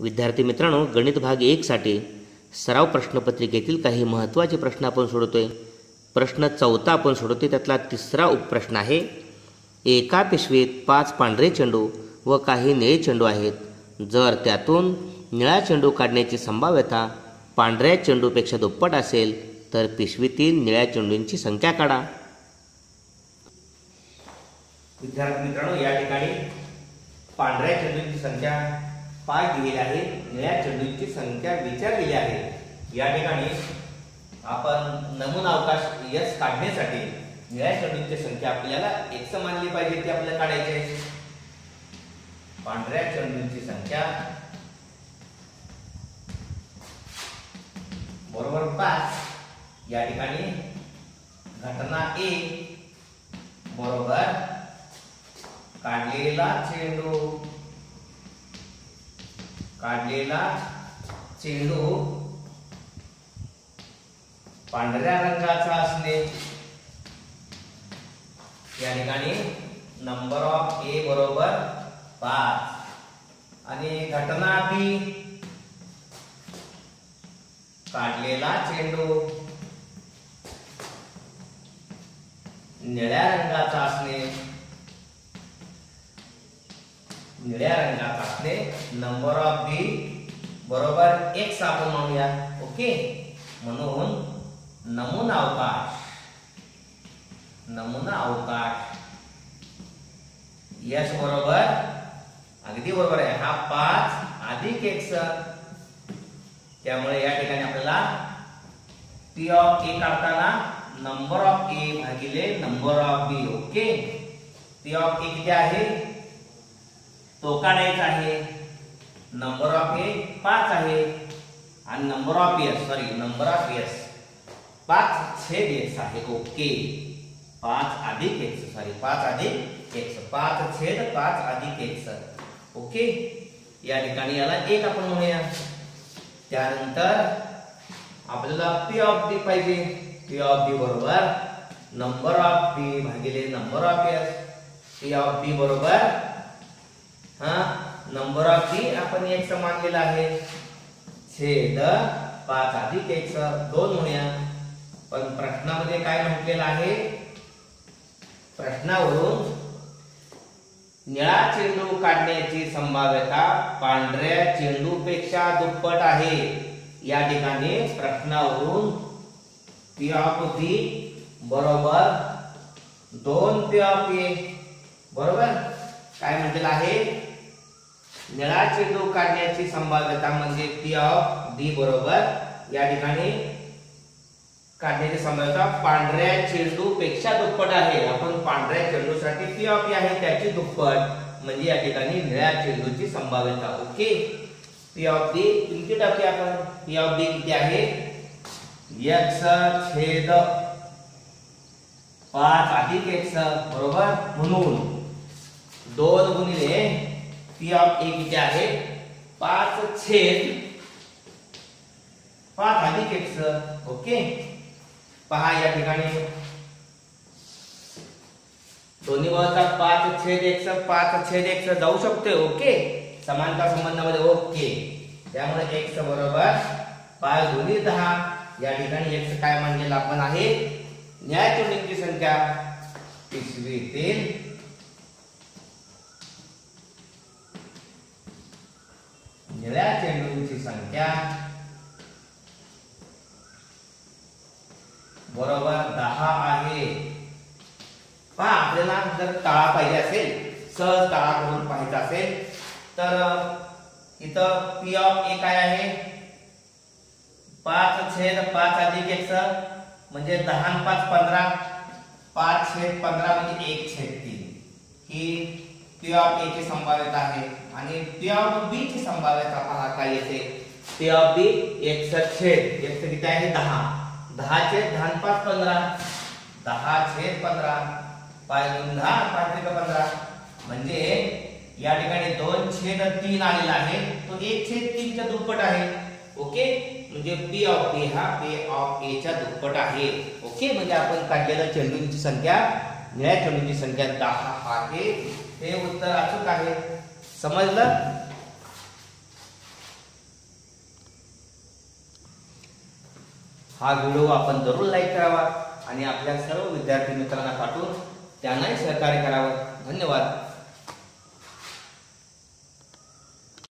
विद्यार्थी मित्रांनो गणित भाग एकसाठी सराव प्रश्नपत्रिकेतील काही महत्त्वाचे प्रश्न आपण सोडवतोय. प्रश्न चौथा आपण सोडवतोय त्यातला तिसरा उपप्रश्न आहे एका पिशवीत पाच पांढरे चेंडू व काही निळे चेंडू आहेत. जर त्यातून निळा चेंडू काढण्याची संभाव्यता पांढऱ्या चेंडूपेक्षा दुप्पट असेल तर पिशवीतील निळ्या चेंडूंची संख्या काढा. विद्यार्थी मित्रांनो या ठिकाणी पांढऱ्या चेंडूंची संख्या पाच दिलेले आहे निळ्या चेंडूंची संख्या विचारलेली आहे. या ठिकाणी आपण नमुना अवकाश यश काढण्यासाठी निळ्या चेंडूंची संख्या आपल्याला एक मानली पाहिजे ती आपल्याला काढायची आहे. पांढऱ्या चेंडूंची संख्या बरोबर पाच. या ठिकाणी घटना ए बरोबर काढलेला चेंडू. काढलेला चेंडू पांढऱ्या रंगाचा असणे. या ठिकाणी नंबर ऑफ ए बरोबर पाच. आणि घटना बी काढलेला चेंडू निळ्या रंगाचा असणे. निळ्या रंगाचा असणे नंबर ऑफ बी बरोबर एक्स आपण म्हणूया ओके म्हणून नमुना अवकाश नमुना अवकाश यश बरोबर अगदी बरोबर आहे हा पाच अधिक एक्स त्यामुळे या ठिकाणी आपल्याला पी ऑफ ए काढताना नंबर ऑफ ए भागिले number of b okay p of a किती आहे तो काढायचा आहे? नंबर ऑफ ए पाच आहे. आणि number of s sorry number of s पाच छेद एक्स आहे. ओके पाच अधिक एक्स सॉरी पाच अधिक एक्स पाच छेद पाच अधिक एक्स ओके या ठिकाणी याला एक आपण म्हणूया. त्यानंतर आपल्याला पी ऑफ डी पाहिजे. पी ऑफ बी बरोबर नंबर ऑफ बी भागिले number of s p of b बरोबर नंबर ऑफ बी आपण एक मानलेला आहे. छेद पाच अधिक एक दोन म्हणूया पण प्रश्नामध्ये काय म्हटलेलं आहे? प्रश्नावरून निळा चेंडू काढण्याची संभाव्यता पांढऱ्या चेंडूपेक्षा दुप्पट आहे. या ठिकाणी प्रश्नावरून पी ऑफ बी बरोबर दोन पी ऑफ ए बरोबर? काय म्हटलेलं आहे? निळा चेंडू काढण्याची संभाव्यता म्हणजे पी ऑफ डी बरोबर. या ठिकाणी काढण्याची संभाव्यता पांढऱ्या चेंडू पेक्षा दुप्पट आहे. आपण पांढऱ्या चेंडूसाठी पी ऑफ e आहे त्याची दुप्पट. म्हणजे या ठिकाणी निळ्या चेंडूची संभाव्यता. ओके? पी ऑफ डी किती टाकूया आपण? पी ऑफ डी किती आहे? एक्स छेद पाच अधिक एक्स बरोबर? म्हणून दोन गुणिले पी ऑफ़ ए किती आहे पाच छेद, पाच अधिक एक्स ओके? पहा या ठिकाणी. दोन्ही वळचा पाच छेद एक्स पाच छेद एक्स जाऊ शकते, ओके? समानता संबंधामध्ये ओके. त्यामुळे एक्स बरोबर पाच दोन्ही दहा. या ठिकाणी एक्स काय मानलेला आपण आहे? न्याय चोंडींची संख्या पिशवीतील निळ्या चेंडूंची संख्या बरोबर दहा आहे पहा आपल्याला जर तळा पाहिजे असेल सहज तळा करून पाहायचा असेल तर इथं पी ऑफ ए काय आहे पाच छेद पाच अधिक एक म्हणजे दहा पाच पंधरा पाच छेद पंधरा म्हणजे एक छेद तीन ही पी ऑफ ए ची संभाव्यता आहे आणि पी ऑफ बी ची संभाव्यता पहा काय येते पी ऑफ बी एक छेद एक किती आहे दहा दहा छेद दहा पाच पंधरा दहा छेद पंधरा पाच म्हणजे दोन दहा पाच ते पंधरा म्हणजे या ठिकाणी दोन छेद तीन आलेला आहे तो एक छेद तीनच्या दुप्पट आहे. ओके? म्हणजे पी ऑफ ए हा पी ऑफ ए च्या दुप्पट आहे ओके म्हणजे आपण काढलेल्या चेंडूंची संख्या निळ्या संख्या दहा आहे. हे उत्तर अचूक आहे. समजलं? हा व्हिडिओ आपण जरूर लाईक करावा आणि आपल्या सर्व विद्यार्थी मित्रांना पाठवून त्यांनाही सहकार्य करावं. धन्यवाद.